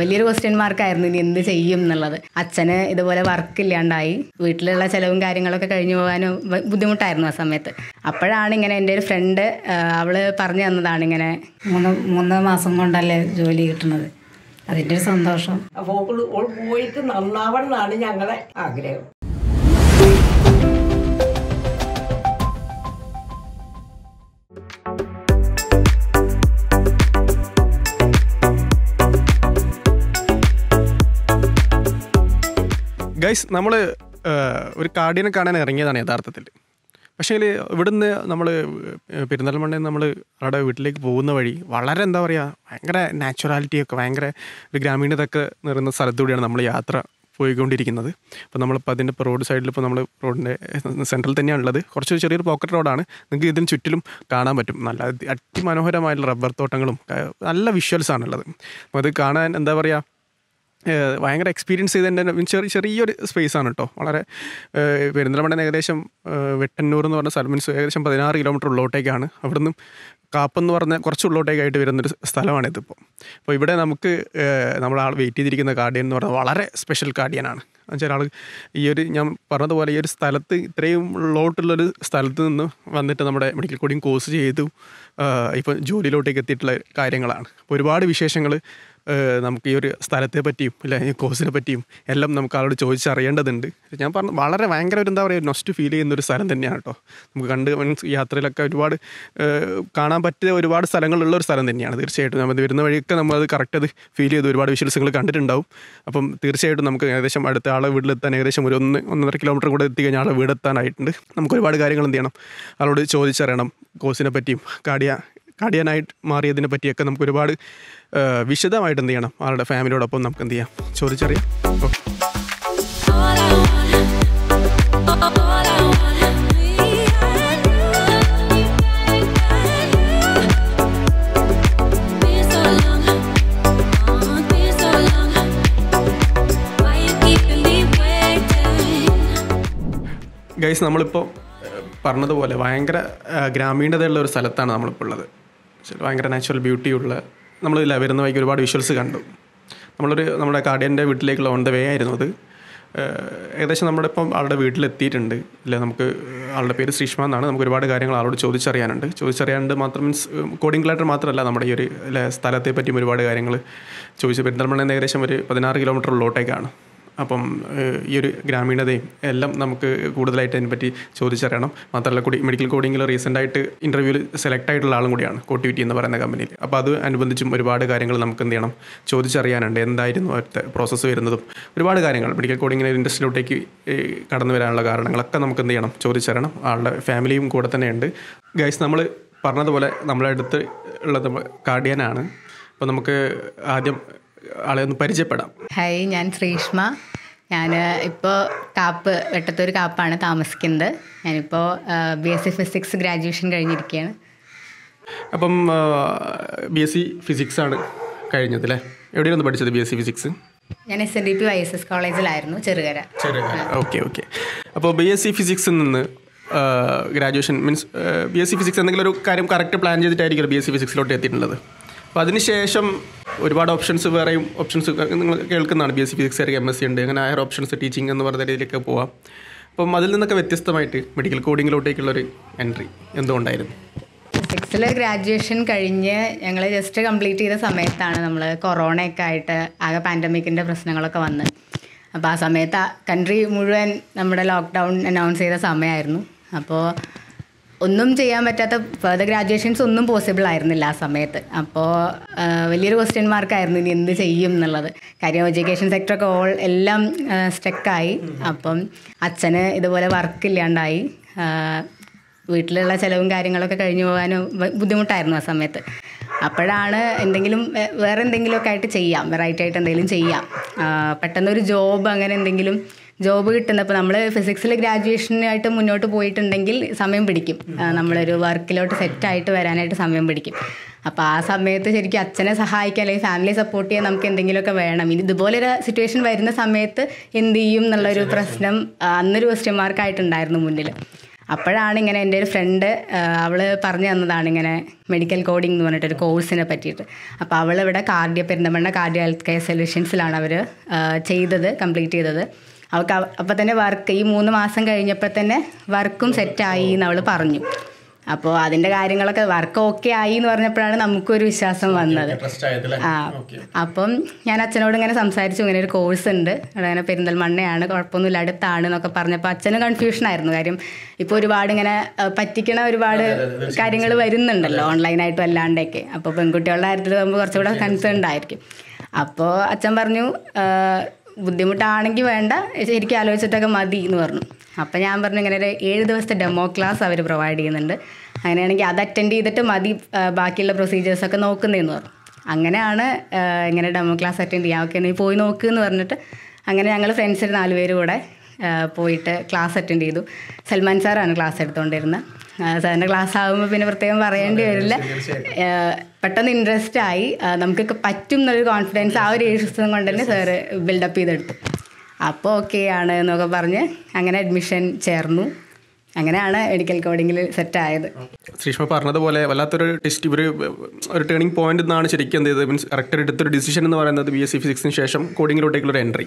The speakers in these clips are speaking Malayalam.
വലിയൊരു ക്വസ്റ്റ്യൻ മാർക്കായിരുന്നു ഇനി എന്ത് ചെയ്യും എന്നുള്ളത്. അച്ഛന് ഇതുപോലെ വർക്ക് ഇല്ലാണ്ടായി. വീട്ടിലുള്ള ചിലവും കാര്യങ്ങളൊക്കെ കഴിഞ്ഞു പോകാനും ബുദ്ധിമുട്ടായിരുന്നു ആ സമയത്ത്. അപ്പോഴാണ് ഇങ്ങനെ എന്റെ ഒരു ഫ്രണ്ട് അവൾ പറഞ്ഞു തന്നതാണ് ഇങ്ങനെ. മൂന്ന് മൂന്ന് മാസം കൊണ്ടല്ലേ ജോലി കിട്ടുന്നത്. അതിന്റെ ഒരു സന്തോഷം. അപ്പോൾ ഓൾ പോയിട്ട് നന്നാവണം എന്നാണ് ഞങ്ങളെ ആഗ്രഹം. ഗൈസ് നമ്മൾ ഒരു കാർഡിയനെ കാണാൻ ഇറങ്ങിയതാണ് യഥാർത്ഥത്തിൽ. പക്ഷേ ഇവിടുന്ന് നമ്മൾ പെരുന്തൽമണ്ണയിൽ നമ്മൾ അവിടെ വീട്ടിലേക്ക് പോകുന്ന വഴി വളരെ എന്താ പറയുക ഭയങ്കര നാച്ചുറാലിറ്റി ഒക്കെ ഭയങ്കര ഒരു ഗ്രാമീണതൊക്കെ നിറയുന്ന സ്ഥലത്തൂടെയാണ് നമ്മൾ യാത്ര പോയിക്കൊണ്ടിരിക്കുന്നത്. അപ്പോൾ നമ്മളിപ്പോൾ അതിന്റെ ഇപ്പോൾ റോഡ് സൈഡിൽ ഇപ്പോൾ നമ്മൾ റോഡിന്റെ സെൻട്രൽ തന്നെയാണ് ഉള്ളത്. കുറച്ച് ചെറിയൊരു പോക്കറ്റ് റോഡാണ് നിങ്ങൾക്ക് ഇതിന് ചുറ്റിലും കാണാൻ പറ്റും. നല്ല അതി- അതിമനോഹരമായിട്ടുള്ള റബ്ബർ തോട്ടങ്ങളും നല്ല വിഷ്വൽസ് ആണുള്ളത് അപ്പോൾ അത് കാണാൻ എന്താ പറയുക ഭയങ്കര എക്സ്പീരിയൻസ് ചെയ്തതിന്റെ ചെറിയ ചെറിയൊരു ആണ് കേട്ടോ വളരെ പെരിന്തൽമണ്ണ ഏകദേശം വെട്ടന്നൂർ എന്ന് പറഞ്ഞ സ്ഥലം മീൻസ് ഏകദേശം പതിനാറ് കിലോമീറ്റർ ഉള്ളോട്ടേക്കാണ്. അവിടുന്ന് കാപ്പെന്ന് പറഞ്ഞ കുറച്ച് ഉള്ളോട്ടേക്കായിട്ട് വരുന്നൊരു സ്ഥലമാണിതിപ്പോൾ അപ്പോൾ ഇവിടെ നമുക്ക് നമ്മളാൾ വെയിറ്റ് ചെയ്തിരിക്കുന്ന കാർഡിയൻ എന്ന് പറഞ്ഞാൽ വളരെ സ്പെഷ്യൽ കാർഡിയനാണ്. എന്നുവെച്ചാൽ ആൾ ഈ ഒരു ഞാൻ പറഞ്ഞതുപോലെ ഈ ഒരു സ്ഥലത്ത് ഇത്രയും ഉള്ളോട്ടുള്ളൊരു സ്ഥലത്ത് നിന്ന് വന്നിട്ട് നമ്മുടെ മെഡിക്കൽ കോഡിങ് കോഴ്സ് ചെയ്തു. ഇപ്പം ജോലിയിലോട്ടേക്ക് എത്തിയിട്ടുള്ള കാര്യങ്ങളാണ്. ഒരുപാട് വിശേഷങ്ങൾ നമുക്ക് ഈ ഒരു സ്ഥലത്തെ പറ്റിയും അല്ലെ ഈ കോഴ്സിനെ പറ്റിയും എല്ലാം നമുക്ക് ആളോട് ചോദിച്ചറിയേണ്ടതുണ്ട്. ഞാൻ പറഞ്ഞു വളരെ ഭയങ്കര ഒരു എന്താ പറയുക നൊസ്റ്റ് ഫീൽ ചെയ്യുന്ന ഒരു സ്ഥലം തന്നെയാണ് കേട്ടോ നമുക്ക് കണ്ട് മീൻസ് യാത്രയിലൊക്കെ ഒരുപാട് കാണാൻ പറ്റിയ ഒരുപാട് സ്ഥലങ്ങളുള്ള ഒരു സ്ഥലം തന്നെയാണ് തീർച്ചയായിട്ടും. നമ്മൾ വരുന്ന വഴിയൊക്കെ നമ്മൾ അത് കറക്റ്റ് അത് ഫീൽ ചെയ്ത് ഒരുപാട് വിഷ്വൽസുകൾ കണ്ടിട്ടുണ്ടാവും. അപ്പം തീർച്ചയായിട്ടും നമുക്ക് ഏകദേശം അടുത്ത ആളെ വീട്ടിലെത്താൻ ഏകദേശം ഒരു ഒന്ന് ഒന്നര കിലോമീറ്റർ കൂടെ എത്തി കഴിഞ്ഞാൽ ആളെ വീടെത്താനായിട്ടുണ്ട്. നമുക്ക് ഒരുപാട് കാര്യങ്ങൾ എന്ത് ചെയ്യണം? ആളോട് ചോദിച്ചറിയണം കോഴ്സിനെ പറ്റിയും കാടിയ കാടിയാനായിട്ട് മാറിയതിനെ പറ്റിയൊക്കെ നമുക്ക് ഒരുപാട് വിശദമായിട്ട് എന്ത് ചെയ്യണം? ആളുടെ ഫാമിലിയോടൊപ്പം നമുക്ക് എന്ത് ചെയ്യാം? ചോദിച്ചറിയാം. ഓക്കെ. ഗൈസ് നമ്മളിപ്പോൾ പറഞ്ഞതുപോലെ ഭയങ്കര ഗ്രാമീണതയുള്ള ഒരു സ്ഥലത്താണ് നമ്മളിപ്പോൾ ഉള്ളത്. ഭയങ്കര നാച്ചുറൽ ബ്യൂട്ടിയുള്ള നമ്മൾ വരുന്ന വഴിക്ക് ഒരുപാട് വിഷ്വൽസ് കണ്ടു. നമ്മളൊരു നമ്മുടെ കാർഡിയന്റെ വീട്ടിലേക്കുള്ള ഓൺ ദ വേ ആയിരുന്നു അത്. ഏകദേശം നമ്മുടെ ഇപ്പം ആളുടെ വീട്ടിലെത്തിയിട്ടുണ്ട്. ഇല്ല നമുക്ക് ആളുടെ പേര് ശ്രീഷ്മ എന്നാണ്. നമുക്ക് ഒരുപാട് കാര്യങ്ങൾ ആളോട് ചോദിച്ചറിയാനുണ്ട്. ചോദിച്ചറിയാണ്ട് മാത്രം മീൻസ് കോഡിംഗ് ലെറ്റർ മാത്രമല്ല നമ്മുടെ ഈ ഒരു സ്ഥലത്തെ പറ്റിയും ഒരുപാട് കാര്യങ്ങൾ ചോദിച്ചു. പെരിന്തൽമണ്ണ ഏകദേശം ഒരു പതിനാറ് കിലോമീറ്റർ ഉള്ളോട്ടേക്കാണ്. അപ്പം ഈ ഒരു ഗ്രാമീണതയും എല്ലാം നമുക്ക് കൂടുതലായിട്ട് അതിനെപ്പറ്റി ചോദിച്ചറിയണം. മാത്രമല്ല കൂടി മെഡിക്കൽ കോഡിങ്ങിൽ റീസെന്റായിട്ട് ഇന്റർവ്യൂവിൽ സെലക്ട് ആയിട്ടുള്ള ആളും കൂടിയാണ് കോട്ടിവിറ്റി എന്ന് പറയുന്ന കമ്പനിയിൽ അപ്പോൾ അത് അനുബന്ധിച്ചും ഒരുപാട് കാര്യങ്ങൾ നമുക്ക് എന്ത് ചെയ്യണം? ചോദിച്ചറിയാനുണ്ട് എന്തായിരുന്നു അടുത്ത പ്രോസസ്സ് വരുന്നതും. ഒരുപാട് കാര്യങ്ങൾ മെഡിക്കൽ കോഡിങ്ങിന് ഇൻഡസ്ട്രിയിലോട്ടേക്ക് കടന്നു വരാനുള്ള കാരണങ്ങളൊക്കെ നമുക്ക് എന്ത് ചെയ്യണം? ചോദിച്ചറിയണം. ആളുടെ ഫാമിലിയും കൂടെ തന്നെയുണ്ട് ഗൈസ് നമ്മൾ പറഞ്ഞതുപോലെ നമ്മളെ അടുത്ത് ഉള്ളത് കാർഡിയനാണ്. അപ്പോൾ നമുക്ക് ആദ്യം ആളെ ഒന്ന് പരിചയപ്പെടാം. ഹായ് ഞാൻ ശ്രീഷ്മ. ഞാൻ ഇപ്പോൾ കാപ്പ് വെട്ടത്തൊരു കാപ്പാണ് താമസിക്കുന്നത്. ഞാനിപ്പോൾ B S C physics graduation കഴിഞ്ഞിരിക്കുകയാണ് അപ്പം ബി എസ് സി ഫിസിക്സ് ആണ് കഴിഞ്ഞത് അല്ലേ എവിടെയാണ് പഠിച്ചത് ബി എസ് സി ഫിസിക്സ് ഞാൻ S N D P Y S S കോളേജിലായിരുന്നു Cherukara. Okay okay. അപ്പോൾ ബി എസ് സി ഫിസിക്സിൽ നിന്ന് graduation means B S C physics എന്തെങ്കിലും ഒരു കാര്യം കറക്റ്റ് പ്ലാൻ ചെയ്തിട്ടായിരിക്കും ബി എസ് സി ഫിസിക്സിലോട്ട് എത്തിയിട്ടുള്ളത്. അപ്പോൾ അതിനുശേഷം ഒരുപാട് ഓപ്ഷൻസ് വേറെയും ഓപ്ഷൻസ് നിങ്ങൾ കേൾക്കുന്നതാണ്. ബി എസ് സി ഫിസിക്സ് ആയിരിക്കും എം എസ് സി ഉണ്ട്. അങ്ങനെ ഹയർ ഓപ്ഷൻസ് ടീച്ചിങ് എന്ന് പറഞ്ഞ രീതിയിലേക്ക് പോവാം. അപ്പം അതിൽ നിന്നൊക്കെ വ്യത്യസ്തമായിട്ട് മെഡിക്കൽ കോഡിങ്ങിലോട്ടേക്കുള്ളൊരു എൻട്രി എന്തുകൊണ്ടായിരുന്നു? ഫിസിക്സിൽ ഗ്രാജുവേഷൻ കഴിഞ്ഞ് ഞങ്ങൾ ജസ്റ്റ് കംപ്ലീറ്റ് ചെയ്ത സമയത്താണ് നമ്മൾ കൊറോണയൊക്കെ ആയിട്ട് ആകെ പാൻഡമിക്കിന്റെ പ്രശ്നങ്ങളൊക്കെ വന്ന്. അപ്പോൾ ആ സമയത്ത് കൺട്രി മുഴുവൻ നമ്മുടെ ലോക്ക്ഡൗൺ അനൗൺസ് ചെയ്ത സമയമായിരുന്നു. അപ്പോൾ ഒന്നും ചെയ്യാൻ പറ്റാത്ത ഫർദർ ഗ്രാജുവേഷൻസ് ഒന്നും പോസിബിൾ ആയിരുന്നില്ല ആ സമയത്ത്. അപ്പോൾ വലിയൊരു ക്വസ്റ്റ്യൻ മാർക്കായിരുന്നു ഇനി എന്ത് ചെയ്യും എന്നുള്ളത്. കാര്യം എഡ്യൂക്കേഷൻ സെക്ടറൊക്കെ ഓൾ എല്ലാം സ്റ്റക്കായി അപ്പം അച്ഛന് ഇതുപോലെ വർക്ക് ഇല്ലാണ്ടായി. വീട്ടിലുള്ള ചിലവും കാര്യങ്ങളൊക്കെ കഴിഞ്ഞു പോകാനും ബുദ്ധിമുട്ടായിരുന്നു ആ സമയത്ത്. അപ്പോഴാണ് എന്തെങ്കിലും വേറെ എന്തെങ്കിലുമൊക്കെ ആയിട്ട് ചെയ്യാം. വെറൈറ്റി ആയിട്ട് എന്തെങ്കിലും ചെയ്യാം. പെട്ടെന്നൊരു ജോബ് അങ്ങനെ എന്തെങ്കിലും ജോബ് കിട്ടുന്ന അപ്പോൾ നമ്മൾ ഫിസിക്സിൽ ഗ്രാജുവേഷനായിട്ട് മുന്നോട്ട് പോയിട്ടുണ്ടെങ്കിൽ സമയം പിടിക്കും. നമ്മളൊരു വർക്കിലോട്ട് സെറ്റായിട്ട് വരാനായിട്ട് സമയം പിടിക്കും. അപ്പോൾ ആ സമയത്ത് ശരിക്കും അച്ഛനെ സഹായിക്കാൻ അല്ലെങ്കിൽ ഫാമിലി സപ്പോർട്ട് ചെയ്യാൻ നമുക്ക് എന്തെങ്കിലുമൊക്കെ വേണം. ഇനി ഇതുപോലൊരു സിറ്റുവേഷൻ വരുന്ന സമയത്ത് എന്ത് ചെയ്യും എന്നുള്ളൊരു പ്രശ്നം അന്നൊരു ക്വസ്റ്റ്യൻ മാർക്കായിട്ടുണ്ടായിരുന്നു മുന്നിൽ അപ്പോഴാണ് ഇങ്ങനെ എന്റെ ഒരു ഫ്രണ്ട് അവൾ പറഞ്ഞു തന്നതാണ് ഇങ്ങനെ മെഡിക്കൽ കോഡിംഗ് എന്ന് പറഞ്ഞിട്ടൊരു കോഴ്സിനെ പറ്റിയിട്ട്. അപ്പോൾ അവൾ ഇവിടെ Cardia Perinthalmanna Cardia health care സൊല്യൂഷൻസിലാണ് അവർ ചെയ്തത് കംപ്ലീറ്റ് ചെയ്തത്. അവൾക്ക് അപ്പം തന്നെ വർക്ക് ഈ മൂന്ന് മാസം കഴിഞ്ഞപ്പോൾ തന്നെ വർക്കും സെറ്റായി എന്ന് അവൾ പറഞ്ഞു. അപ്പോൾ അതിന്റെ കാര്യങ്ങളൊക്കെ വർക്ക് ഓക്കെ ആയി എന്ന് പറഞ്ഞപ്പോഴാണ് നമുക്കൊരു വിശ്വാസം വന്നത്. ആ. അപ്പം ഞാൻ അച്ഛനോട് ഇങ്ങനെ സംസാരിച്ചു ഇങ്ങനെ ഒരു കോഴ്സ് ഉണ്ട്. അങ്ങനെ പെരിന്തൽമണ്ണയാണ് കുഴപ്പമൊന്നുമില്ല അടുത്താണ് എന്നൊക്കെ പറഞ്ഞപ്പോൾ അച്ഛന് കൺഫ്യൂഷൻ ആയിരുന്നു. കാര്യം ഇപ്പോൾ ഒരുപാട് ഇങ്ങനെ പറ്റിക്കണ ഒരുപാട് കാര്യങ്ങൾ വരുന്നുണ്ടല്ലോ ഓൺലൈനായിട്ടും അല്ലാണ്ടൊക്കെ അപ്പോൾ പെൺകുട്ടികളുടെ കാര്യത്തിൽ നമുക്ക് കുറച്ചുകൂടെ കൺസേൺ ആയിരിക്കും. അപ്പോൾ അച്ഛൻ പറഞ്ഞു ബുദ്ധിമുട്ടാണെങ്കിൽ വേണ്ട ശരിക്കും ആലോചിച്ചിട്ടൊക്കെ മതി എന്ന് പറഞ്ഞു. അപ്പം ഞാൻ പറഞ്ഞു ഇങ്ങനെ ഒരു ഏഴ് ദിവസത്തെ ഡെമോ ക്ലാസ് അവർ പ്രൊവൈഡ് ചെയ്യുന്നുണ്ട്. അങ്ങനെയാണെങ്കിൽ അത് അറ്റൻഡ് ചെയ്തിട്ട് മതി ബാക്കിയുള്ള പ്രൊസീജിയേഴ്സൊക്കെ നോക്കുന്നതെന്ന് പറഞ്ഞു. അങ്ങനെയാണ് ഇങ്ങനെ ഡെമോ ക്ലാസ് അറ്റൻഡ് ചെയ്യാം. ഓക്കെ നീ പോയി നോക്ക് എന്ന് പറഞ്ഞിട്ട് അങ്ങനെ ഞങ്ങൾ ഫ്രണ്ട്സ് നാല് പേര് കൂടെ പോയിട്ട് ക്ലാസ് അറ്റൻഡ് ചെയ്തു. സൽമാൻ സാറാണ് ക്ലാസ് എടുത്തുകൊണ്ടിരുന്നത് സാറിന്റെ ക്ലാസ് ആകുമ്പോൾ പിന്നെ പ്രത്യേകം പറയേണ്ടി വരില്ല. പെട്ടെന്ന് ഇൻട്രസ്റ്റ് ആയി. നമുക്ക് നമുക്കൊക്കെ പറ്റും എന്നൊരു കോൺഫിഡൻസ് ആ ഒരു ഏഴ് ദിവസം കൊണ്ട് തന്നെ സാറ് ബിൽഡപ്പ് ചെയ്തെടുത്തു. അപ്പോൾ ഓക്കെ ആണ് എന്നൊക്കെ പറഞ്ഞ് അങ്ങനെ അഡ്മിഷൻ ചേർന്നു. അങ്ങനെയാണ് മെഡിക്കൽ കോഡിങ്ങിൽ സെറ്റായത് ശ്രീഷ്മ പറഞ്ഞതുപോലെ വല്ലാത്തൊരു ടെസ്റ്റ് ഇവർ ഒരു ടേണിംഗ് പോയിന്റ് എന്നാണ് ശരിക്കും എന്ത് ചെയ്തത്. മീൻസ് കറക്റ്റ് എടുത്തൊരു ഡിസിഷൻ എന്ന് പറയുന്നത് ബി എസ് സി ഫിസിക്സിന് ശേഷം കോഡിങ്ങിലോട്ടേക്കുള്ള ഒരു എൻട്രി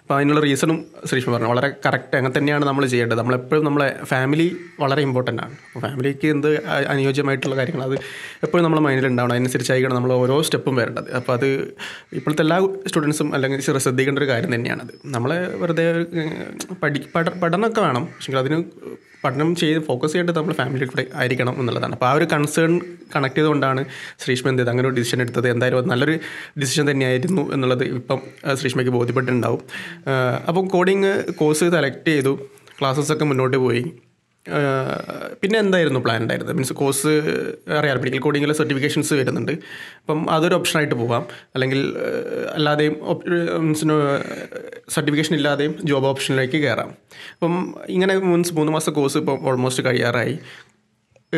അപ്പോൾ അതിനുള്ള റീസണും ശ്രീഷ്മ പറഞ്ഞു. വളരെ കറക്റ്റ് അങ്ങനെ തന്നെയാണ് നമ്മൾ ചെയ്യേണ്ടത്. നമ്മളെപ്പോഴും നമ്മളെ ഫാമിലി വളരെ ഇമ്പോർട്ടന്റ് ആണ്. അപ്പോൾ ഫാമിലിക്ക് എന്ത് അനുയോജ്യമായിട്ടുള്ള കാര്യങ്ങൾ അത് എപ്പോഴും നമ്മുടെ മൈൻഡിൽ ഉണ്ടാവണം അതിനനുസരിച്ചായിരിക്കണം നമ്മൾ ഓരോ സ്റ്റെപ്പും വരേണ്ടത്. അപ്പോൾ അത് ഇപ്പോഴത്തെ എല്ലാ സ്റ്റുഡൻസും അല്ലെങ്കിൽ ശ്രദ്ധിക്കേണ്ട ഒരു കാര്യം തന്നെയാണത് നമ്മളെ വെറുതെ പഠ പഠനമൊക്കെ വേണം. പക്ഷേ അതിന് പഠനം ചെയ്ത് ഫോക്കസ് ചെയ്യേണ്ടത് നമ്മൾ ഫാമിലി കൂടെ ആയിരിക്കണം എന്നുള്ളതാണ്. അപ്പോൾ ആ ഒരു കൺസേൺ കണക്ട് ചെയ്തുകൊണ്ടാണ് ശ്രീഷ്മ എന്ത് ചെയ്തത്? അങ്ങനെ ഒരു ഡിസിഷൻ എടുത്തത്. എന്തായാലും നല്ലൊരു ഡിസിഷൻ തന്നെയായിരുന്നു എന്നുള്ളത് ഇപ്പം ശ്രീഷ്മയ്ക്ക് ബോധ്യപ്പെട്ടിട്ടുണ്ടാവും. അപ്പം കോഡിങ് കോഴ്സ് സെലക്ട് ചെയ്തു. ക്ലാസ്സസ് ഒക്കെ മുന്നോട്ട് പോയി. പിന്നെ എന്തായിരുന്നു പ്ലാൻ ഉണ്ടായിരുന്നത്? മീൻസ് കോഴ്സ് അറിയാം മെഡിക്കൽ കോഡിങ്ങിലെ സർട്ടിഫിക്കേഷൻസ് വരുന്നുണ്ട്. അപ്പം അതൊരു ഓപ്ഷനായിട്ട് പോകാം അല്ലെങ്കിൽ അല്ലാതെയും മീൻസ് സർട്ടിഫിക്കേഷൻ ഇല്ലാതെയും ജോബ് ഓപ്ഷനിലേക്ക് കയറാം അപ്പം ഇങ്ങനെ മീൻസ് മൂന്ന് മാസം കോഴ്സ് ഇപ്പം ഓൾമോസ്റ്റ് കഴിയാറായി.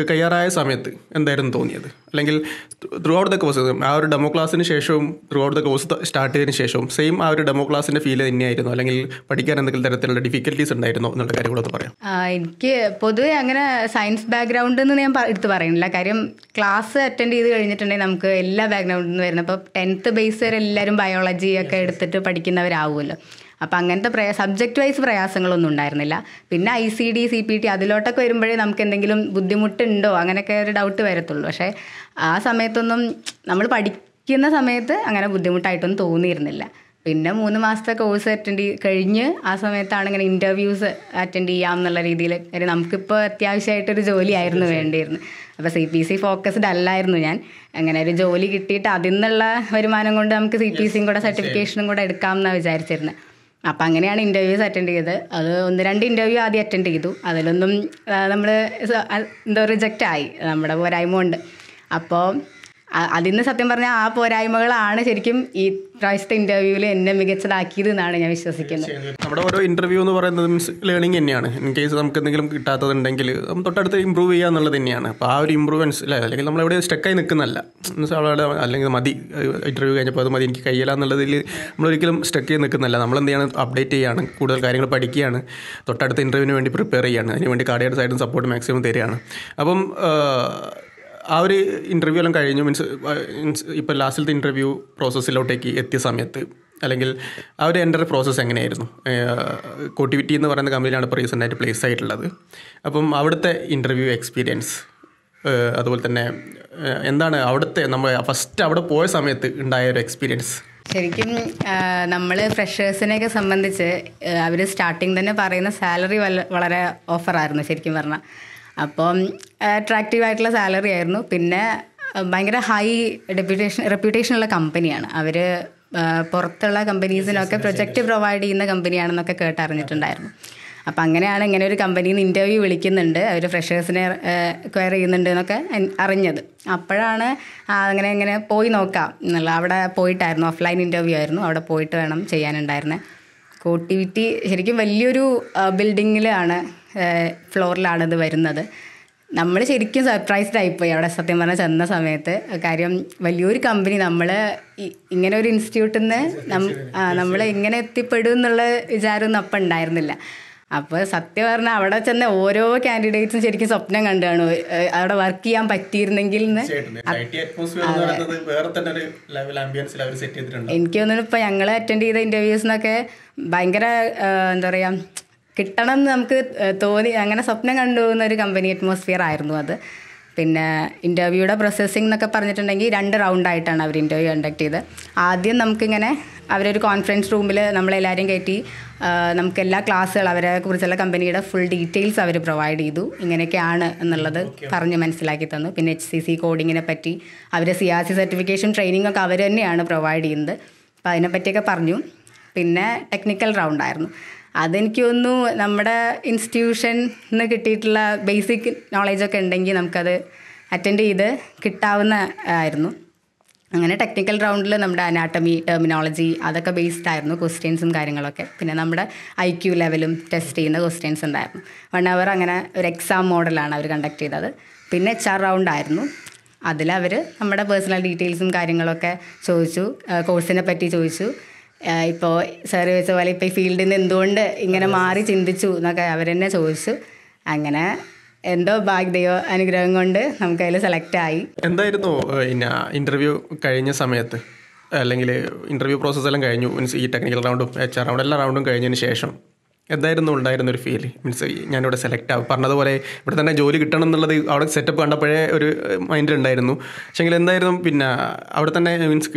കയ്യാറായ സമയത്ത് എന്തായിരുന്നു തോന്നിയത്? അല്ലെങ്കിൽ ത്രൂ ഔട്ട് ദ കോഴ്സ് ആ ഒരു ഡെമോ ക്ലാസ്സിന് ശേഷവും throughout the course start ചെയ്തതിന് ശേഷവും സെയിം ആ ഒരു ഡെമോ ക്ലാസ്സിന്റെ ഫീൽ തന്നെയായിരുന്നു? അല്ലെങ്കിൽ പഠിക്കാൻ എന്തെങ്കിലും തരത്തിലുള്ള ഡിഫിക്കൽട്ടീസ് ഉണ്ടായിരുന്നോ എന്നുള്ള കാര്യങ്ങളൊക്കെ പറയാം. എനിക്ക് പൊതുവെ അങ്ങനെ സയൻസ് ബാക്ക്ഗ്രൗണ്ട് എന്ന് ഞാൻ എടുത്ത് പറയുന്നില്ല കാര്യം ക്ലാസ് അറ്റൻഡ് ചെയ്ത് കഴിഞ്ഞിട്ടുണ്ടെങ്കിൽ നമുക്ക് എല്ലാ ബാക്ക്ഗ്രൗണ്ടിൽ നിന്ന് വരുന്നത് ഇപ്പോൾ ടെൻത്ത് ബേസ് വരെ എല്ലാവരും ബയോളജി ഒക്കെ എടുത്തിട്ട് പഠിക്കുന്നവരാവുമല്ലോ. അപ്പോൾ അങ്ങനത്തെ പ്രയാ സബ്ജക്റ്റ് വൈസ് പ്രയാസങ്ങളൊന്നും ഉണ്ടായിരുന്നില്ല. പിന്നെ I C D C P T അതിലോട്ടൊക്കെ വരുമ്പോഴേ നമുക്ക് എന്തെങ്കിലും ബുദ്ധിമുട്ടുണ്ടോ? അങ്ങനെയൊക്കെ ഒരു ഡൗട്ട് വരത്തുള്ളൂ. പക്ഷേ ആ സമയത്തൊന്നും നമ്മൾ പഠിക്കുന്ന സമയത്ത് അങ്ങനെ ബുദ്ധിമുട്ടായിട്ടൊന്നും തോന്നിയിരുന്നില്ല. പിന്നെ മൂന്ന് മാസത്തെ കോഴ്സ് അറ്റൻഡ് ചെയ്ത് കഴിഞ്ഞ് ആ സമയത്താണ് ഇങ്ങനെ ഇന്റർവ്യൂസ് അറ്റൻഡ് ചെയ്യാം എന്നുള്ള രീതിയിൽ കാര്യം നമുക്കിപ്പോൾ അത്യാവശ്യമായിട്ടൊരു ജോലിയായിരുന്നു വേണ്ടിയിരുന്നു അപ്പോൾ സി പി സി ഫോക്കസ്ഡ് അല്ലായിരുന്നു ഞാൻ. അങ്ങനെ ഒരു ജോലി കിട്ടിയിട്ട് അതിൽ നിന്നുള്ള വരുമാനം കൊണ്ട് നമുക്ക് സി പി സിയും കൂടെ സർട്ടിഫിക്കേഷനും കൂടെ എടുക്കാം എന്നാണ് വിചാരിച്ചിരുന്നത്. അപ്പം അങ്ങനെയാണ് ഇന്റർവ്യൂസ് അറ്റൻഡ് ചെയ്തത്. അത് ഒന്ന് രണ്ട് ഇന്റർവ്യൂ ആദ്യം അറ്റൻഡ് ചെയ്തു. അതിലൊന്നും നമ്മൾ എന്തോ റിജക്റ്റ് ആയി. നമ്മുടെ പോരായ്മ കൊണ്ട്. അപ്പോൾ അതിന്ന് സത്യം പറഞ്ഞാൽ ആ പോരായ്മകളാണ് ശരിക്കും ഈ പ്രാവശ്യത്തെ ഇന്റർവ്യൂവിൽ എന്നെ മികച്ചതാക്കിയത് എന്നാണ് ഞാൻ വിശ്വസിക്കുന്നത്. നമ്മുടെ ഓരോ ഇന്റർവ്യൂ എന്ന് പറയുന്നത് ലേണിംഗ് തന്നെയാണ്. ഇൻ കേസ് നമുക്ക് എന്തെങ്കിലും കിട്ടാത്തതുണ്ടെങ്കിൽ തൊട്ടടുത്ത് ഇമ്പ്രൂവ് ചെയ്യുക എന്നുള്ളത് തന്നെയാണ്. അപ്പോൾ ആ ഒരു ഇമ്പ്രൂവ്മെന്റ്സ് അല്ലേ അല്ലെങ്കിൽ നമ്മൾ എവിടെ സ്റ്റക്കായി നിൽക്കുന്നല്ല അല്ലെങ്കിൽ മതി. ഇന്റർവ്യൂ കഴിഞ്ഞപ്പോൾ അത് മതി എനിക്ക് കയ്യില്ല എന്നുള്ളതിൽ നമ്മളൊരിക്കലും സ്റ്റക്ക് ചെയ്ത് നിൽക്കുന്നില്ല നമ്മൾ എന്ത് ചെയ്യാണ്? അപ്ഡേറ്റ് ചെയ്യാണ്. കൂടുതൽ കാര്യങ്ങൾ പഠിക്കുകയാണ്. തൊട്ടടുത്ത ഇന്റർവ്യൂവിന് വേണ്ടി പ്രിപ്പയർ ചെയ്യുകയാണ് അതിന് വേണ്ടി കാർഡിയുടെ സൈഡും സപ്പോർട്ട് മാക്സിമം തരികയാണ്. അപ്പം ആ, ഒരു ഇന്റർവ്യൂ എല്ലാം കഴിഞ്ഞു. മീൻസ് മീൻസ് ഇപ്പോൾ ലാസ്റ്റിലത്തെ ഇന്റർവ്യൂ പ്രോസസ്സിലോട്ടേക്ക് എത്തിയ സമയത്ത് അല്ലെങ്കിൽ ആ ഒരു എന്റെ പ്രോസസ്സ് എങ്ങനെയായിരുന്നു? കോട്ടിവിറ്റി എന്ന് പറയുന്ന കമ്പനിയിലാണ് ഇപ്പോൾ റീസെന്റായിട്ട് പ്ലേസ് ആയിട്ടുള്ളത്. അപ്പം അവിടുത്തെ ഇന്റർവ്യൂ എക്സ്പീരിയൻസ് അതുപോലെ തന്നെ എന്താണ് അവിടുത്തെ നമ്മൾ ഫസ്റ്റ് അവിടെ പോയ സമയത്ത് ഉണ്ടായ ഒരു എക്സ്പീരിയൻസ് ശരിക്കും നമ്മൾ ഫ്രഷേഴ്സിനെയൊക്കെ സംബന്ധിച്ച് അവർ സ്റ്റാർട്ടിങ് തന്നെ പറയുന്ന സാലറി വളരെ ഓഫറായിരുന്നു ശരിക്കും പറഞ്ഞാൽ അപ്പം അട്രാക്റ്റീവ് ആയിട്ടുള്ള സാലറി ആയിരുന്നു. പിന്നെ ഭയങ്കര ഹൈ ഡെപ്യൂട്ടേഷൻ ഉള്ള കമ്പനിയാണ് അവർ പുറത്തുള്ള കമ്പനീസിനൊക്കെ പ്രൊജക്റ്റ് പ്രൊവൈഡ് ചെയ്യുന്ന കമ്പനിയാണെന്നൊക്കെ കേട്ടറിഞ്ഞിട്ടുണ്ടായിരുന്നു. അപ്പം അങ്ങനെയാണ് ഇങ്ങനെ ഒരു കമ്പനിയിൽ നിന്ന് ഇന്റർവ്യൂ വിളിക്കുന്നുണ്ട്. അവർ ഫ്രഷേഴ്സിനെ ക്വയർ ചെയ്യുന്നുണ്ട് എന്നൊക്കെ അറിഞ്ഞത്. അപ്പോഴാണ് അങ്ങനെ ഇങ്ങനെ പോയി നോക്കാം. എന്നുള്ള അവിടെ പോയിട്ടായിരുന്നു. ഓഫ്ലൈൻ ഇന്റർവ്യൂ ആയിരുന്നു. അവിടെ പോയിട്ട് വേണം ചെയ്യാനുണ്ടായിരുന്നത് കോട്ടിവിറ്റി ശരിക്കും വലിയൊരു ബിൽഡിങ്ങിലാണ് ഇത് വരുന്നത്. നമ്മൾ ശരിക്കും സർപ്രൈസ്ഡ് ആയിപ്പോയി അവിടെ സത്യം പറഞ്ഞാൽ ചെന്ന സമയത്ത്. കാര്യം വലിയൊരു കമ്പനി നമ്മൾ ഇങ്ങനെ ഒരു ഇൻസ്റ്റിറ്റ്യൂട്ടിൽ നിന്ന് നമ്മൾ ഇങ്ങനെ എത്തിപ്പെടും എന്നുള്ള വിചാരമൊന്നും അപ്പം ഉണ്ടായിരുന്നില്ല. അപ്പോൾ സത്യം പറഞ്ഞാൽ അവിടെ ചെന്ന ഓരോ കാൻഡിഡേറ്റ്സും ശരിക്കും സ്വപ്നം കണ്ടാണ്. അവിടെ വർക്ക് ചെയ്യാൻ പറ്റിയിരുന്നെങ്കിൽ എനിക്ക് തോന്നുന്നു ഇപ്പം ഞങ്ങൾ അറ്റൻഡ് ചെയ്ത ഇന്റർവ്യൂസിനൊക്കെ ഭയങ്കര എന്താ പറയുക കിട്ടണം എന്ന് നമുക്ക് തോന്നി അങ്ങനെ സ്വപ്നം കണ്ടുപോകുന്ന ഒരു കമ്പനി അറ്റ്മോസ്ഫിയർ ആയിരുന്നു അത്. പിന്നെ ഇന്റർവ്യൂയുടെ പ്രോസസ്സിംഗ് എന്നൊക്കെ പറഞ്ഞിട്ടുണ്ടെങ്കിൽ രണ്ട് റൗണ്ട് ആയിട്ടാണ് അവർ ഇന്റർവ്യൂ കണ്ടക്ട് ചെയ്തത്. ആദ്യം നമുക്കിങ്ങനെ അവരൊരു കോൺഫറൻസ് റൂമിൽ നമ്മളെല്ലാവരും കയറ്റി നമുക്ക് എല്ലാ ക്ലാസ്സുകൾ അവരെ കുറിച്ചുള്ള കമ്പനിയുടെ ഫുൾ ഡീറ്റെയിൽസ് അവർ പ്രൊവൈഡ് ചെയ്തു. ഇങ്ങനെയൊക്കെയാണ് എന്നുള്ളത് പറഞ്ഞ് മനസ്സിലാക്കി തന്നു. പിന്നെ എച്ച് സി സി കോഡിങ്ങിനെ പറ്റി അവർ C R C certification training ഒക്കെ അവർ തന്നെയാണ് പ്രൊവൈഡ് ചെയ്യുന്നത്. അപ്പോൾ അതിനെപ്പറ്റിയൊക്കെ പറഞ്ഞു. പിന്നെ ടെക്നിക്കൽ റൗണ്ട് ആയിരുന്നു. അതെനിക്ക് തോന്നുന്നു നമ്മുടെ ഇൻസ്റ്റിറ്റ്യൂഷന് കിട്ടിയിട്ടുള്ള ബേസിക് നോളേജൊക്കെ ഉണ്ടെങ്കിൽ നമുക്കത് അറ്റൻഡ് ചെയ്ത് കിട്ടാവുന്ന ആയിരുന്നു. അങ്ങനെ ടെക്നിക്കൽ റൗണ്ടിൽ നമ്മുടെ അനാട്ടമി ടെർമിനോളജി അതൊക്കെ ബേസ്ഡ് ആയിരുന്നു ക്വസ്റ്റ്യൻസും കാര്യങ്ങളൊക്കെ. പിന്നെ നമ്മുടെ ഐ ക്യു ലെവലും ടെസ്റ്റ് ചെയ്യുന്ന ക്വസ്റ്റ്യൻസ് ഉണ്ടായിരുന്നു. വൺ അവർ അങ്ങനെ ഒരു എക്സാം മോഡലാണ് അവർ കണ്ടക്ട് ചെയ്തത്. പിന്നെ എച്ച് ആർ റൗണ്ട് ആയിരുന്നു. അതിലവർ നമ്മുടെ പേഴ്സണൽ ഡീറ്റെയിൽസും കാര്യങ്ങളൊക്കെ ചോദിച്ചു. കോഴ്സിനെ പറ്റി ചോദിച്ചു. ഇപ്പോൾ സാർ ചോദിച്ച പോലെ ഇപ്പോൾ ഈ ഫീൽഡിൽ നിന്ന് എന്തുകൊണ്ട് ഇങ്ങനെ മാറി ചിന്തിച്ചു എന്നൊക്കെ അവർ തന്നെ ചോദിച്ചു. അങ്ങനെ എന്തോ ഭാഗ്യതയോ അനുഗ്രഹം കൊണ്ട് നമുക്ക് അതിൽ സെലക്ട് ആയി. എന്തായിരുന്നു പിന്നെ ഇന്റർവ്യൂ കഴിഞ്ഞ സമയത്ത്? അല്ലെങ്കിൽ ഇന്റർവ്യൂ പ്രോസസ് എല്ലാം കഴിഞ്ഞു. മീൻസ് ഈ ടെക്നിക്കൽ റൗണ്ടും എച്ച് ആർ റൗണ്ട് എല്ലാ റൗണ്ടും കഴിഞ്ഞതിന് ശേഷം എന്തായിരുന്നു ഉണ്ടായിരുന്ന ഒരു ഫീൽ മീൻസ് ഞാനിവിടെ സെലക്ട് ആവും. പറഞ്ഞതുപോലെ ഇവിടെ തന്നെ ജോലി കിട്ടണം എന്നുള്ളത് അവിടെ സെറ്റപ്പ് കണ്ടപ്പോഴേ ഒരു മൈൻഡിലുണ്ടായിരുന്നു പക്ഷേങ്കിൽ എന്തായിരുന്നു പിന്നെ അവിടെ തന്നെ മീൻസ്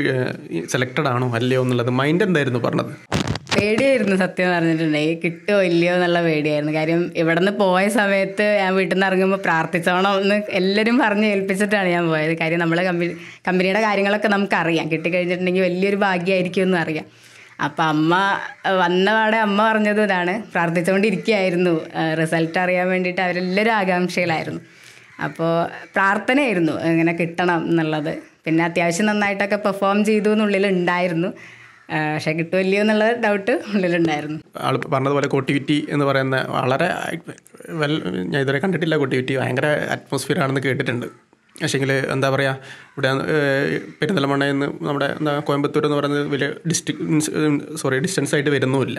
സെലക്റ്റഡ് ആണോ അല്ലയോ എന്നുള്ളത് മൈൻഡ് എന്തായിരുന്നു പറഞ്ഞത്? പേടിയായിരുന്നു സത്യം പറഞ്ഞിട്ടുണ്ടെങ്കിൽ കിട്ടുമോ ഇല്ലയോ എന്നുള്ള പേടിയായിരുന്നു. കാര്യം ഇവിടെ നിന്ന് പോയ സമയത്ത് ഞാൻ വീട്ടിൽ നിന്ന് ഇറങ്ങുമ്പോൾ പ്രാർത്ഥിച്ചോണം എന്ന് എല്ലാവരും പറഞ്ഞ് ഏൽപ്പിച്ചിട്ടാണ് ഞാൻ പോയത്. കാര്യം നമ്മളെ കമ്പനി കമ്പനിയുടെ കാര്യങ്ങളൊക്കെ നമുക്കറിയാം. കിട്ടിക്കഴിഞ്ഞിട്ടുണ്ടെങ്കിൽ വലിയൊരു ഭാഗ്യമായിരിക്കും എന്ന് അറിയാം. അപ്പം അമ്മ വന്ന പാടെ അമ്മ പറഞ്ഞതും ഇതാണ്. പ്രാർത്ഥിച്ചുകൊണ്ടിരിക്കുകയായിരുന്നു റിസൾട്ട് അറിയാൻ വേണ്ടിയിട്ട് അവരെല്ലാവരും ആകാംക്ഷയിലായിരുന്നു. അപ്പോൾ പ്രാർത്ഥനയായിരുന്നു. ഇങ്ങനെ കിട്ടണം എന്നുള്ളത്. പിന്നെ അത്യാവശ്യം നന്നായിട്ടൊക്കെ പെർഫോം ചെയ്തു എന്നുള്ളിലുണ്ടായിരുന്നു. ആ, പക്ഷെ കിട്ടുമല്ലയോ എന്നുള്ള ഡൗട്ട് ഉള്ളിലുണ്ടായിരുന്നു. ആൾ പറഞ്ഞതുപോലെ കോട്ടിവിറ്റി എന്ന് പറയുന്ന വളരെ വെൽ ഞാൻ ഇതുവരെ കണ്ടിട്ടില്ല കോട്ടിവിറ്റി ഭയങ്കര അറ്റ്മോസ്ഫിയർ ആണെന്ന് കേട്ടിട്ടുണ്ട്. പക്ഷേങ്കിൽ എന്താ പറയുക ഇവിടെ പെരുന്തലമണ്ണ എന്ന് നിന്ന് നമ്മുടെ എന്താ കോയമ്പത്തൂർ എന്ന് പറയുന്നത് വലിയ ഡിസ്ട്രിക്ട് സോറി ഡിസ്റ്റൻസ് ആയിട്ട് വരുന്നുമില്ല.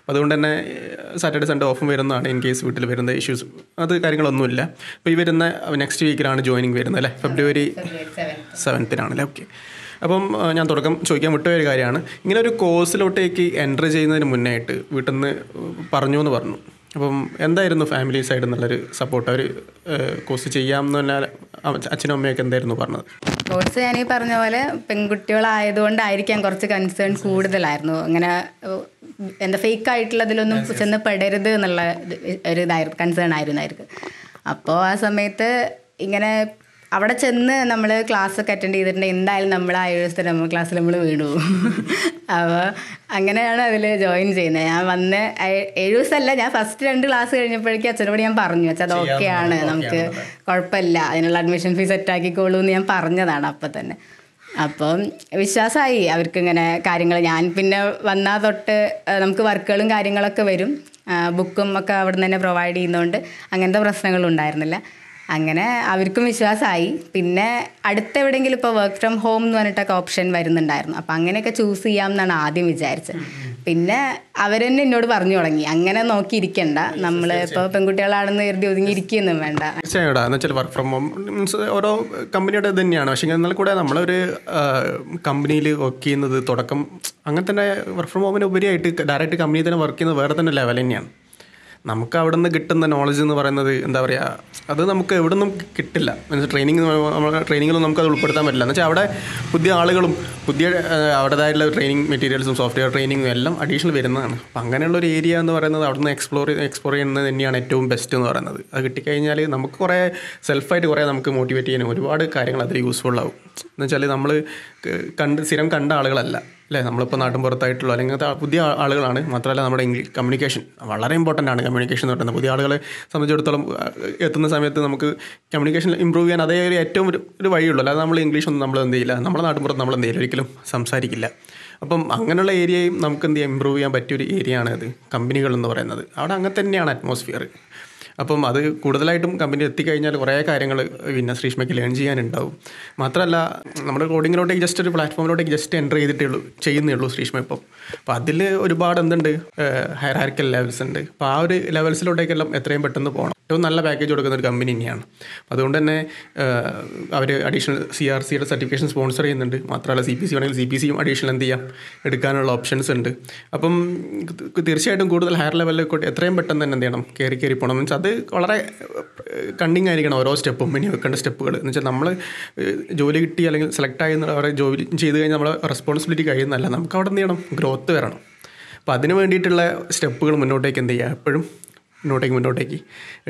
അപ്പോൾ അതുകൊണ്ട് തന്നെ സാറ്റർഡേ സൺഡേ ഓഫും വരുന്നതാണ് ഇൻ കേസ് വീട്ടിൽ വരുന്ന ഇഷ്യൂസ് അത് കാര്യങ്ങളൊന്നുമില്ല. അപ്പോൾ ഈ വരുന്ന നെക്സ്റ്റ് വീക്കിലാണ് ജോയിനിങ് വരുന്നത് അല്ലേ? ഫെബ്രുവരി സെവൻത്തിനാണല്ലേ ഓക്കെ അപ്പം ഞാൻ തുടക്കം ചോദിക്കാൻ വിട്ടുപോയ ഒരു കാര്യമാണ്. ഇങ്ങനെ ഒരു കോഴ്സിലോട്ടേക്ക് എന്റർ ചെയ്യുന്നതിന് മുന്നായിട്ട് വീട്ടിൽ നിന്ന് പറഞ്ഞു എന്ന് പറഞ്ഞു. അപ്പം എന്തായിരുന്നു ഫാമിലി സൈഡിൽ നിന്നുള്ളൊരു സപ്പോർട്ട്? അവർ കോഴ്സ് ചെയ്യാമെന്ന് പറഞ്ഞാൽ അച്ഛനും അമ്മയൊക്കെ എന്തായിരുന്നു പറഞ്ഞത്? കോഴ്സ് ഞാൻ ഈ പറഞ്ഞ പോലെ പെൺകുട്ടികളായതുകൊണ്ടായിരിക്കാം കുറച്ച് കൺസേൺ കൂടുതലായിരുന്നു. അങ്ങനെ എന്താ ഫേക്ക് ആയിട്ടുള്ളതിലൊന്നും ചെന്ന് പെടരുത് എന്നുള്ള ഒരു ഇതായിരുന്നു കൺസേൺ ആയിരുന്നു അവർക്ക് അപ്പോൾ ആ സമയത്ത് ഇങ്ങനെ അവിടെ ചെന്ന് നമ്മൾ ക്ലാസ് ഒക്കെ അറ്റൻഡ് ചെയ്തിട്ടുണ്ടെങ്കിൽ എന്തായാലും നമ്മൾ ആ ഏഴ് ദിവസത്തെ നമ്മൾ ക്ലാസ്സിൽ നമ്മൾ വീണു. അപ്പോൾ അങ്ങനെയാണ് അതിൽ ജോയിൻ ചെയ്യുന്നത് ഞാൻ വന്ന് ഏഴ് ദിവസമല്ല ഞാൻ ഫസ്റ്റ് രണ്ട് ക്ലാസ് കഴിഞ്ഞപ്പോഴേക്കും അച്ഛനോട് ഞാൻ പറഞ്ഞു. അച്ഛൻ അത് ഓക്കെയാണ് നമുക്ക് കുഴപ്പമില്ല. അതിനുള്ള അഡ്മിഷൻ ഫീസ് സെറ്റാക്കിക്കോളൂ എന്ന് ഞാൻ പറഞ്ഞതാണ് അപ്പം തന്നെ. അപ്പം വിശ്വാസമായി അവർക്ക് ഇങ്ങനെ കാര്യങ്ങൾ ഞാൻ പിന്നെ വന്നാൽ തൊട്ട് നമുക്ക് വർക്കുകളും കാര്യങ്ങളൊക്കെ വരും. ബുക്കും ഒക്കെ അവിടെ നിന്ന് തന്നെ പ്രൊവൈഡ് ചെയ്യുന്നതുകൊണ്ട് അങ്ങനത്തെ പ്രശ്നങ്ങളും ഉണ്ടായിരുന്നില്ല. അങ്ങനെ അവർക്കും വിശ്വാസമായി. പിന്നെ അടുത്ത എവിടെയെങ്കിലും ഇപ്പോൾ വർക്ക് ഫ്രം ഹോം എന്ന് പറഞ്ഞിട്ടൊക്കെ ഓപ്ഷൻ വരുന്നുണ്ടായിരുന്നു. അപ്പം അങ്ങനെയൊക്കെ ചൂസ് ചെയ്യാം എന്നാണ് ആദ്യം വിചാരിച്ചത്. പിന്നെ അവർ തന്നെ എന്നോട് പറഞ്ഞു തുടങ്ങി. അങ്ങനെ നോക്കിയിരിക്കണ്ട. നമ്മൾ ഇപ്പോൾ പെൺകുട്ടികളാണെന്ന് കരുതി ഒതുങ്ങിയിരിക്കുകയൊന്നും വേണ്ട. തീർച്ചയായും വർക്ക് ഫ്രം ഹോം മീൻസ് ഓരോ കമ്പനിയുടെ ഇത് തന്നെയാണ്. പക്ഷേ എന്നാൽ കൂടെ നമ്മളൊരു കമ്പനിയിൽ വർക്ക് ചെയ്യുന്നത് തുടക്കം അങ്ങനെ തന്നെ വർക്ക് ഫ്രം ഹോമിന് ഉപരിയായിട്ട് ഡയറക്റ്റ് കമ്പനിയിൽ തന്നെ വർക്ക് ചെയ്യുന്നത് വേറെ തന്നെ ലെവൽ തന്നെയാണ്. നമുക്ക് അവിടെ നിന്ന് കിട്ടുന്ന നോളജ് എന്ന് പറയുന്നത് എന്താ പറയുക അത് നമുക്ക് എവിടെ നിന്നും കിട്ടില്ല. മീൻസ് ട്രെയിനിങ് നമ്മുടെ ട്രെയിനിങ്ങിലൊന്നും നമുക്ക് അത് ഉൾപ്പെടുത്താൻ പറ്റില്ല. എന്ന് വെച്ചാൽ അവിടെ പുതിയ ആളുകളും പുതിയ അവിടേതായിട്ടുള്ള ട്രെയിനിങ് മെറ്റീരിയൽസും സോഫ്റ്റ്വെയർ ട്രെയിനിങ്ങും എല്ലാം അഡീഷണൽ വരുന്നതാണ്. അപ്പം അങ്ങനെയുള്ള ഒരു ഏരിയ എന്ന് പറയുന്നത് അവിടെ നിന്ന് എക്സ്പ്ലോർ എക്സ്പ്ലോർ ചെയ്യുന്നത് തന്നെയാണ് ഏറ്റവും ബെസ്റ്റ് എന്ന് പറയുന്നത്. അത് കിട്ടിക്കഴിഞ്ഞാൽ നമുക്ക് കുറേ സെൽഫായിട്ട് കുറേ നമുക്ക് മോട്ടിവേറ്റ് ചെയ്യാനും ഒരുപാട് കാര്യങ്ങൾ അതിൽ യൂസ്ഫുൾ ആവും. എന്ന് വെച്ചാൽ നമ്മൾ കണ്ട് സ്ഥിരം കണ്ട ആളുകളല്ല. അല്ലേ? നമ്മളിപ്പോൾ നാട്ടിൻ പുറത്തായിട്ടുള്ള അല്ലെങ്കിൽ പുതിയ ആളുകളാണ്. മാത്രമല്ല നമ്മുടെ ഇംഗ്ലീഷ് കമ്മ്യൂണിക്കേഷൻ വളരെ ഇമ്പോർട്ടന്റ് ആണ് കമ്മ്യൂണിക്കേഷൻ എന്ന് പറയുന്നത്. പുതിയ ആളുകളെ സംബന്ധിച്ചിടത്തോളം എത്തുന്ന സമയത്ത് നമുക്ക് കമ്മ്യൂണിക്കേഷൻ ഇമ്പ്രൂവ് ചെയ്യാൻ അതേ ഒരു ഏറ്റവും ഒരു ഒരു വഴിയുള്ളൂ. അല്ലാതെ നമ്മൾ ഇംഗ്ലീഷ് ഒന്നും നമ്മൾ എന്ത് ചെയ്യില്ല. നമ്മുടെ നാട്ടിൻ പുറത്ത് നമ്മൾ എന്ത് ചെയ്യില്ല? ഒരിക്കലും സംസാരിക്കില്ല. അപ്പം അങ്ങനെയുള്ള ഏരിയയും നമുക്ക് എന്ത് ചെയ്യാം? ഇമ്പ്രൂവ് ചെയ്യാൻ പറ്റിയൊരു ഏരിയ ആണ് അത്. കമ്പനികൾ എന്ന് പറയുന്നത്. അവിടെ അങ്ങനെ തന്നെയാണ് അറ്റ്മോസ്ഫിയർ അപ്പം അത് കൂടുതലായിട്ടും കമ്പനി എത്തിക്കഴിഞ്ഞാൽ കുറേ കാര്യങ്ങൾ പിന്നെ ശ്രീഷ്മയ്ക്ക് ലേൺ ചെയ്യാനുണ്ടാവും. മാത്രമല്ല നമ്മൾ കോഡിങ്ങിലോട്ടേക്ക് ജസ്റ്റ് ഒരു പ്ലാറ്റ്ഫോമിലോട്ടേക്ക് ജസ്റ്റ് എന്റർ ചെയ്തിട്ടേ ഉള്ളൂ ചെയ്യുന്നേ ഉള്ളൂ ശ്രീഷ്മ ഇപ്പം. അപ്പോൾ അതിൽ ഒരുപാട് എന്തുണ്ട്? ഹയറാർക്കൽ ലെവൽസ് ഉണ്ട്. അപ്പോൾ ആ ഒരു ലെവൽസിലോട്ടേക്കെല്ലാം എത്രയും പെട്ടെന്ന് പോകണം. ഏറ്റവും നല്ല പാക്കേജ് കൊടുക്കുന്ന ഒരു കമ്പനി തന്നെയാണ്. അതുകൊണ്ട് തന്നെ അവർ അഡീഷണൽ സി ആർ സിയുടെ സർട്ടിഫിക്കേഷൻ സ്പോൺസർ ചെയ്യുന്നുണ്ട്. മാത്രമല്ല സി പി സി ആണെങ്കിൽ സി പി സിയും അഡീഷണൽ എന്ത് ചെയ്യാം? എടുക്കാനുള്ള ഓപ്ഷൻസ് ഉണ്ട്. അപ്പം തീർച്ചയായിട്ടും കൂടുതൽ ഹയർ ലെവലിലേക്ക് എത്രയും പെട്ടെന്ന് തന്നെ എന്ത് ചെയ്യണം? കയറി കയറി പോകണം. മീൻസ് അത് വളരെ കണ്ണിങ് ആയിരിക്കണം ഓരോ സ്റ്റെപ്പും ഇനി വെക്കേണ്ട സ്റ്റെപ്പുകൾ എന്ന് വെച്ചാൽ നമ്മൾ ജോലി കിട്ടി അല്ലെങ്കിൽ സെലക്ട് ആയി അവരെ ജോലി ചെയ്ത് കഴിഞ്ഞാൽ നമ്മളെ റെസ്പോൺസിബിലിറ്റി കഴിയുന്നല്ല നമുക്ക് അവിടെ എന്ത് ചെയ്യണം? ഗ്രോത്ത് വരണം. അപ്പോൾ അതിന് വേണ്ടിയിട്ടുള്ള സ്റ്റെപ്പുകൾ മുന്നോട്ടേക്ക് എന്ത് ചെയ്യുക? എപ്പോഴും മുന്നോട്ടേക്ക് മുന്നോട്ടേക്ക്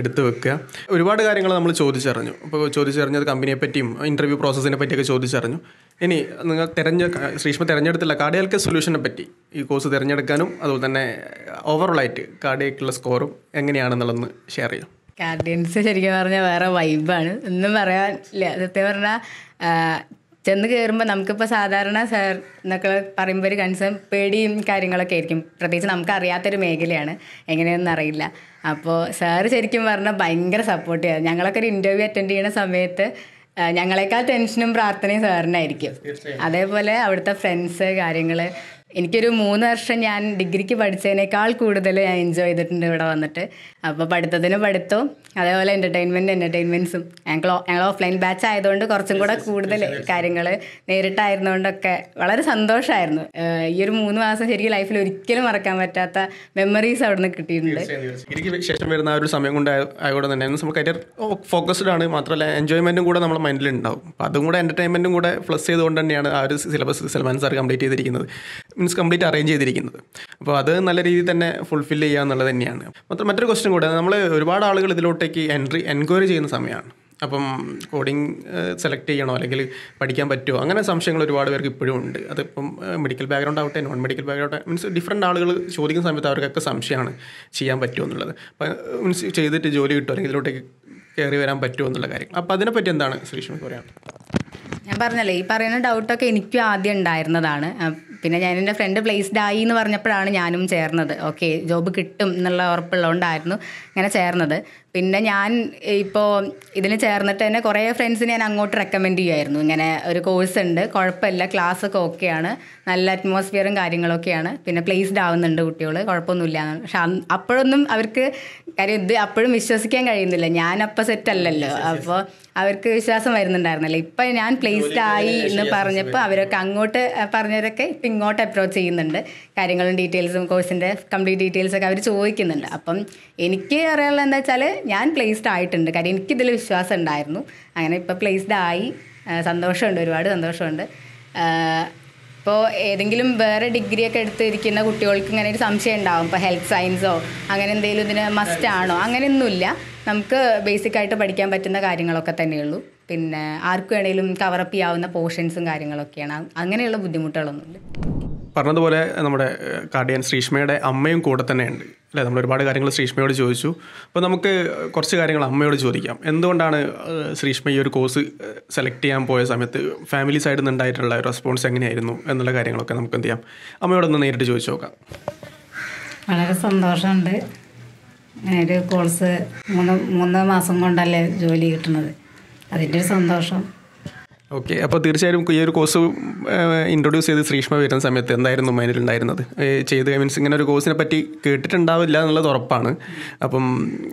എടുത്തു വെക്കുക. ഒരുപാട് കാര്യങ്ങൾ നമ്മൾ ചോദിച്ചറിഞ്ഞു. അപ്പോൾ ചോദിച്ചറിഞ്ഞത് കമ്പനിയെ പറ്റിയും ഇന്റർവ്യൂ പ്രോസസ്സിനെ പറ്റിയൊക്കെ ചോദിച്ചറിഞ്ഞു. ഇനി നിങ്ങൾ തിരഞ്ഞ ശ്രീഷ്മ തിരഞ്ഞെടുത്തില്ല കാർഡിയൽക്ക് സൊല്യൂഷനെ പറ്റി ഈ കോഴ്സ് തിരഞ്ഞെടുക്കാനും അതുപോലെ തന്നെ ഓവറോളായിട്ട് കാർഡിയക്കുള്ള സ്കോറും എങ്ങനെയാണെന്നുള്ളതെന്ന് ഷെയർ ചെയ്യാം കാർഡിയൻസ് ശരിക്കും പറഞ്ഞാൽ വേറെ വൈബാണ് ഒന്നും പറയാനില്ല. സത്യം പറഞ്ഞാൽ ചെന്ന് കയറുമ്പോൾ നമുക്കിപ്പോൾ സാധാരണ സാർ എന്നൊക്കെ പറയുമ്പോൾ ഒരു കൺസേൺ പേടിയും കാര്യങ്ങളൊക്കെ ആയിരിക്കും. പ്രത്യേകിച്ച് നമുക്ക് അറിയാത്തൊരു മേഖലയാണ്. എങ്ങനെയൊന്നും അറിയില്ല. അപ്പോൾ സാറ് ശരിക്കും പറഞ്ഞാൽ ഭയങ്കര സപ്പോർട്ട് ചെയ്യാം. ഞങ്ങളൊക്കെ ഒരു ഇന്റർവ്യൂ അറ്റൻഡ് ചെയ്യുന്ന സമയത്ത് ഞങ്ങളെക്കാൾ ടെൻഷനും പ്രാർത്ഥനയും സാറിനായിരിക്കും അതേപോലെ അവിടുത്തെ ഫ്രണ്ട്സ് കാര്യങ്ങൾ എനിക്കൊരു മൂന്ന് വർഷം ഞാൻ ഡിഗ്രിക്ക് പഠിച്ചതിനേക്കാൾ കൂടുതൽ ഞാൻ എൻജോയ് ചെയ്തിട്ടുണ്ട് ഇവിടെ വന്നിട്ട്. അപ്പോൾ പഠിത്തത്തിന് പഠിത്തവും അതേപോലെ എന്റർടൈൻമെന്റ് എന്റർടൈൻമെന്റ്സും ഞങ്ങൾ ഞങ്ങൾ ഓഫ്ലൈൻ ബാച്ച് ആയതുകൊണ്ട് കുറച്ചും കൂടെ കൂടുതൽ കാര്യങ്ങൾ നേരിട്ടായിരുന്നുകൊണ്ടൊക്കെ വളരെ സന്തോഷമായിരുന്നു ഈ ഒരു മൂന്ന് മാസം ശരിക്കും ലൈഫിൽ ഒരിക്കലും മറക്കാൻ പറ്റാത്ത മെമ്മറീസ് അവിടെ നിന്ന് കിട്ടിയിട്ടുണ്ട് എനിക്ക് ശേഷം വരുന്ന ആ ഒരു സമയം കൊണ്ട് ആയതുകൊണ്ട് തന്നെ നമുക്ക് കരിയർ ഫോക്കസ്ഡ് ആണ്. മാത്രമല്ല എൻജോയ്മെന്റും കൂടെ നമ്മുടെ മൈൻഡിൽ ഉണ്ടാവും. അപ്പോൾ അതും കൂടെ എന്റർടൈൻമെന്റും കൂടെ പ്ലസ് ചെയ്തുകൊണ്ട് തന്നെയാണ് ആ ഒരു സിലബസ് സൽമാൻ സാർ കംപ്ലീറ്റ് ചെയ്തിരിക്കുന്നത്. മീൻസ് കംപ്ലീറ്റ് അറേഞ്ച് ചെയ്തിരിക്കുന്നത്. അപ്പോൾ അത് നല്ല രീതിയിൽ തന്നെ ഫുൾഫിൽ ചെയ്യുക എന്നുള്ളത് തന്നെയാണ്. മാത്രം മറ്റൊരു ക്വസ്റ്റ്യൻ കൂടെ നമ്മൾ ഒരുപാട് ആളുകൾ ഇതിലോട്ടേക്ക് എൻട്രി എൻക്വയറി ചെയ്യുന്ന സമയമാണ്. അപ്പം കോഡിങ് സെലക്ട് ചെയ്യണോ അല്ലെങ്കിൽ പഠിക്കാൻ പറ്റുമോ അങ്ങനെ സംശയങ്ങൾ ഒരുപാട് പേർക്ക് ഇപ്പോഴും ഉണ്ട്. അതിപ്പം മെഡിക്കൽ ബാക്ക്ഗ്രൗണ്ട് ആവട്ടെ non medical background means different ആളുകൾ ചോദിക്കുന്ന സമയത്ത് അവർക്കൊക്കെ സംശയമാണ് ചെയ്യാൻ പറ്റുമോ എന്നുള്ളത്. അപ്പം മീൻസ് ചെയ്തിട്ട് ജോലി കിട്ടുമോ അല്ലെങ്കിൽ ഇതിലോട്ടേക്ക് കയറി വരാൻ പറ്റുമോ എന്നുള്ള കാര്യങ്ങൾ. അപ്പോൾ അതിനെപ്പറ്റി എന്താണ് ശ്രീഷ്മ പറയാൻ ഞാൻ പറഞ്ഞല്ലേ ഈ പറയുന്ന ഡൗട്ടൊക്കെ എനിക്കും ആദ്യം ഉണ്ടായിരുന്നതാണ്. പിന്നെ ഞാൻ എന്റെ ഫ്രണ്ട് പ്ലേസ്ഡ് ആയി എന്ന് പറഞ്ഞപ്പോഴാണ് ഞാനും ചേർന്നത്. ഓക്കെ ജോബ് കിട്ടും എന്നുള്ള ഉറപ്പുള്ളതുകൊണ്ടായിരുന്നു ഇങ്ങനെ ചേർന്നത്. പിന്നെ ഞാൻ ഇപ്പോൾ ഇതിന് ചേർന്നിട്ട് തന്നെ കുറേ ഫ്രണ്ട്സിന് ഞാൻ അങ്ങോട്ട് റെക്കമെൻഡ് ചെയ്യുമായിരുന്നു ഇങ്ങനെ ഒരു കോഴ്സ് ഉണ്ട്. കുഴപ്പമില്ല ക്ലാസ് ഒക്കെ ഓക്കെയാണ് നല്ല അറ്റ്മോസ്ഫിയറും കാര്യങ്ങളൊക്കെയാണ് പിന്നെ പ്ലേസ്ഡ് ആവുന്നുണ്ട് കുട്ടികൾ കുഴപ്പമൊന്നുമില്ല. പക്ഷെ അപ്പോഴൊന്നും അവർക്ക് കാര്യം ഇത് അപ്പോഴും വിശ്വസിക്കാൻ കഴിയുന്നില്ല. ഞാൻ അപ്പം സെറ്റ് അല്ലല്ലോ അപ്പോൾ അവർക്ക് വിശ്വാസം വരുന്നുണ്ടായിരുന്നില്ല. ഇപ്പം ഞാൻ പ്ലേസ്ഡ് ആയി എന്ന് പറഞ്ഞപ്പോൾ അവരൊക്കെ അങ്ങോട്ട് പറഞ്ഞവരൊക്കെ ഇപ്പം ഇങ്ങോട്ട് അപ്രോച്ച് ചെയ്യുന്നുണ്ട്. കാര്യങ്ങളും ഡീറ്റെയിൽസും കോഴ്സിന്റെ കംപ്ലീറ്റ് ഡീറ്റെയിൽസ് ഒക്കെ അവർ ചോദിക്കുന്നുണ്ട്. അപ്പം എനിക്ക് അറിയാനുള്ള എന്താ വെച്ചാൽ ഞാൻ പ്ലേസ്ഡ് ആയിട്ടുണ്ട്. കാര്യം എനിക്കിതിൽ വിശ്വാസം ഉണ്ടായിരുന്നു. അങ്ങനെ ഇപ്പോൾ പ്ലേസ്ഡ് ആയി. സന്തോഷമുണ്ട് ഒരുപാട് സന്തോഷമുണ്ട്. ഇപ്പോൾ ഏതെങ്കിലും വേറെ ഡിഗ്രി ഒക്കെ എടുത്തിരിക്കുന്ന കുട്ടികൾക്ക് ഇങ്ങനെ ഒരു സംശയം ഉണ്ടാവും. ഇപ്പോൾ ഹെൽത്ത് സയൻസോ അങ്ങനെ എന്തെങ്കിലും ഇതിന് മസ്റ്റ് ആണോ? അങ്ങനെയൊന്നുമില്ല. നമുക്ക് ബേസിക് ആയിട്ട് പഠിക്കാൻ പറ്റുന്ന കാര്യങ്ങളൊക്കെ തന്നെയുള്ളൂ. പിന്നെ ആർക്കു വേണേലും കവറപ്പ് ചെയ്യാവുന്ന പോർഷൻസും കാര്യങ്ങളൊക്കെയാണ്. അങ്ങനെയുള്ള ബുദ്ധിമുട്ടുകളൊന്നുമില്ല. പറഞ്ഞതുപോലെ നമ്മുടെ കാർഡിയൻ ശ്രീഷ്മയുടെ അമ്മയും കൂടെ തന്നെയുണ്ട്. അല്ലേ? നമ്മൾ ഒരുപാട് കാര്യങ്ങൾ ശ്രീഷ്മയോട് ചോദിച്ചു. അപ്പോൾ നമുക്ക് കുറച്ച് കാര്യങ്ങൾ അമ്മയോട് ചോദിക്കാം. എന്തുകൊണ്ടാണ് ശ്രീഷ്മ ഈ ഒരു കോഴ്സ് സെലക്ട് ചെയ്യാൻ പോയ സമയത്ത് ഫാമിലി സൈഡിൽ നിന്ന് ഉണ്ടായിട്ടുള്ള റെസ്പോൺസ് എങ്ങനെയായിരുന്നു എന്നുള്ള കാര്യങ്ങളൊക്കെ നമുക്ക് എന്ത് ചെയ്യാം? അമ്മയോടൊന്ന് നേരിട്ട് ചോദിച്ചു നോക്കാം. വളരെ സന്തോഷമുണ്ട്. ഒരു കോഴ്സ് മൂന്ന് മൂന്ന് മാസം കൊണ്ടല്ലേ ജോലി കിട്ടുന്നത്. അതിന്റെ ഒരു സന്തോഷം. ഓക്കെ അപ്പോൾ തീർച്ചയായും ഈ ഒരു കോഴ്സ് ഇൻട്രൊഡ്യൂസ് ചെയ്ത് ശ്രീഷ്മ വരുന്ന സമയത്ത് എന്തായിരുന്നു മൈൻഡിലുണ്ടായിരുന്നത് ഏഹ് ചെയ്ത് മീൻസ് ഇങ്ങനെ ഒരു കോഴ്സിനെ പറ്റി കേട്ടിട്ടുണ്ടാവില്ല എന്നുള്ളത് ഉറപ്പാണ്. അപ്പം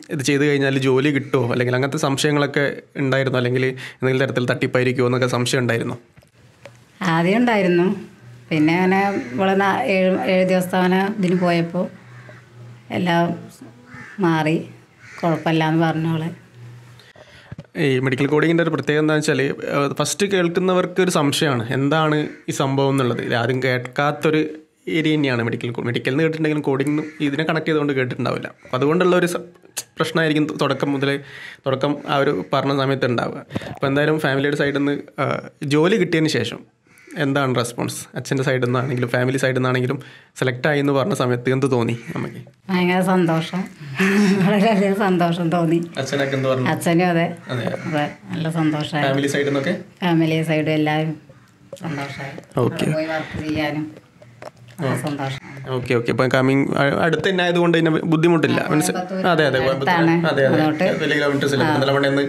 ഇത് ചെയ്ത് കഴിഞ്ഞാൽ ജോലി കിട്ടുമോ? അല്ലെങ്കിൽ അങ്ങനത്തെ സംശയങ്ങളൊക്കെ ഉണ്ടായിരുന്നു? അല്ലെങ്കിൽ എന്തെങ്കിലും തരത്തിൽ തട്ടിപ്പായിരിക്കുമോ എന്നൊക്കെ സംശയം ഉണ്ടായിരുന്നു? ആദ്യം ഉണ്ടായിരുന്നു. പിന്നെ അങ്ങനെ ഇവിടെ ഏഴ് ഏഴ് ദിവസത്തെ അങ്ങനെ ഇതിന് പോയപ്പോൾ എല്ലാം മാറി. കുഴപ്പമില്ല എന്ന് പറഞ്ഞോളെ ഈ മെഡിക്കൽ കോഡിങ്ങിന്റെ ഒരു പ്രത്യേകത എന്താണെന്ന് വെച്ചാൽ ഫസ്റ്റ് കേൾക്കുന്നവർക്ക് ഒരു സംശയമാണ്. എന്താണ് ഈ സംഭവം എന്നുള്ളത്? ആദ്യം കേൾക്കാത്തൊരു ഏരിയ തന്നെയാണ് മെഡിക്കൽ മെഡിക്കൽ എന്ന് കേട്ടിട്ടുണ്ടെങ്കിലും കോഡിങ്ങും ഇതിനെ കണക്ട് ചെയ്തുകൊണ്ട് കേട്ടിട്ടുണ്ടാവില്ല. അപ്പോൾ അതുകൊണ്ടുള്ള ഒരു പ്രശ്നമായിരിക്കും തുടക്കം മുതൽ തുടക്കം ആ ഒരു പറഞ്ഞ സമയത്ത് ഉണ്ടാവുക. അപ്പോൾ എന്തായാലും ഫാമിലിയുടെ സൈഡിൽ നിന്ന് ജോലി കിട്ടിയതിന് ശേഷം എന്താണ് റെസ്പോൺസ് അച്ഛന്റെ സൈഡിൽ നിന്നാണെങ്കിലും ഫാമിലി സൈഡിൽ നിന്നാണെങ്കിലും സെലക്ട് ആയി എന്ന് പറഞ്ഞ സമയത്ത് എന്ത് തോന്നി നമുക്ക്? ഭയങ്കര സന്തോഷം. വളരെയധികം സന്തോഷം തോന്നി. അച്ഛനൊക്കെ എന്ത് പറഞ്ഞു? അച്ഛനും അതെ. അതെ. നല്ല സന്തോഷമായി. ഫാമിലി സൈഡിൽ നിന്നൊക്കെ? ഫാമിലി സൈഡും എല്ലാവരും സന്തോഷമായി. ഓക്കെ പോയി വർക്ക് ചെയ്യാനും സന്തോഷം ഓക്കെ ഓക്കെ ഇപ്പം കമ്മിങ് അടുത്ത് തന്നെ ആയതുകൊണ്ട് തന്നെ ബുദ്ധിമുട്ടില്ല. അതെ അതെ അതെ അതെ. വലിയ കിലോമീറ്റേഴ്സ് ഇല്ല. പെരിന്തൽമണ്ണയിൽ നിന്ന്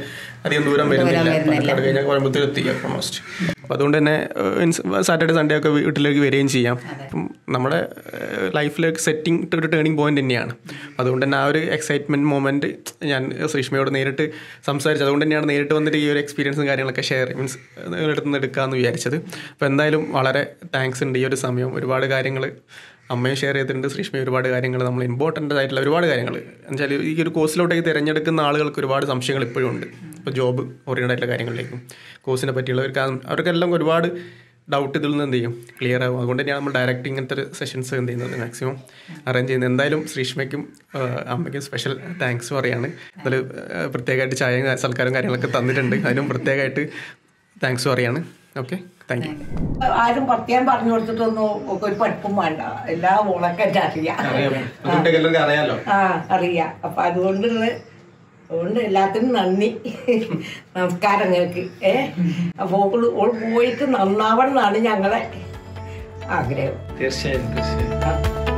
അധികം ദൂരം വരുന്നില്ല. കഴിഞ്ഞാൽ കോയമ്പത്തൂർ എത്തി ഓൾമോസ്റ്റ് അപ്പോൾ അതുകൊണ്ട് തന്നെ സാറ്റർഡേ സൺഡേ ഒക്കെ വീട്ടിലേക്ക് വരികയും ചെയ്യാം. അപ്പം നമ്മുടെ ലൈഫിലേക്ക് സെറ്റിംഗ് ഒരു ടേണിംഗ് പോയിന്റ് തന്നെയാണ്. അതുകൊണ്ട് തന്നെ ആ ഒരു എക്സൈറ്റ്മെന്റ് മൊമെന്റ് ഞാൻ ശ്രീഷ്മയോട് നേരിട്ട് സംസാരിച്ചത് അതുകൊണ്ട് തന്നെയാണ് നേരിട്ട് വന്നിട്ട് ഈ ഒരു എക്സ്പീരിയൻസും കാര്യങ്ങളൊക്കെ ഷെയർ മീൻസ് നിങ്ങളുടെ നിന്ന് എടുക്കാമെന്ന് വിചാരിച്ചത്. അപ്പോൾ എന്തായാലും വളരെ താങ്ക്സ് ഉണ്ട് ഈ ഒരു സമയം. ഒരുപാട് കാര്യങ്ങൾ അമ്മയും ഷെയർ ചെയ്തിട്ടുണ്ട്. ശ്രീഷ്മ ഒരുപാട് കാര്യങ്ങൾ നമ്മൾ ഇമ്പോർട്ടന്റ് ആയിട്ടുള്ള ഒരുപാട് കാര്യങ്ങൾ എന്നുവെച്ചാൽ ഈ ഒരു കോഴ്സിലോട്ടേക്ക് തിരഞ്ഞെടുക്കുന്ന ആളുകൾക്ക് ഒരുപാട് സംശയങ്ങൾ ഇപ്പോഴും ഉണ്ട്. ഇപ്പോൾ ജോബ് ഓറിയന്റ് ആയിട്ടുള്ള കാര്യങ്ങളിലേക്കും കോഴ്സിനെ പറ്റിയുള്ളവർക്ക് അവർക്കെല്ലാം ഒരുപാട് ഡൗട്ട് ഇതിൽ നിന്ന് എന്ത് ചെയ്യും? ക്ലിയർ ആകും അതുകൊണ്ട് തന്നെയാണ് നമ്മൾ ഡയറക്റ്റ് ഇങ്ങനത്തെ ഒരു സെഷൻസ് എന്ത് ചെയ്യുന്നത് മാക്സിമം അറേഞ്ച് ചെയ്യുന്നത്. എന്തായാലും ശ്രീഷ്മയ്ക്കും അമ്മയ്ക്കും സ്പെഷ്യൽ താങ്ക്സ് പറയാണ്. അതിൽ പ്രത്യേകമായിട്ട് ചായ സൽക്കാരവും കാര്യങ്ങളൊക്കെ തന്നിട്ടുണ്ട്. അതിനും പ്രത്യേകമായിട്ട് താങ്ക്സ് പറയാണ്. ഓക്കെ താങ്ക് യു ആരും പ്രത്യേകം പറഞ്ഞു കൊടുത്തിട്ടൊന്നും ഒക്കെ ഒരു പഠിപ്പും വേണ്ട. എല്ലാ ഓളൊക്കെ അറിയാം. അറിയാലോ? ആ അറിയാം. അപ്പൊ അതുകൊണ്ട് അതുകൊണ്ട് എല്ലാത്തിനും നന്ദി. നമസ്കാരം നിങ്ങൾക്ക് ഏ? അപ്പൊ ഓൾ പോയിട്ട് നന്നാവണം എന്നാണ് ഞങ്ങളെ ആഗ്രഹം. തീർച്ചയായും തീർച്ചയായും.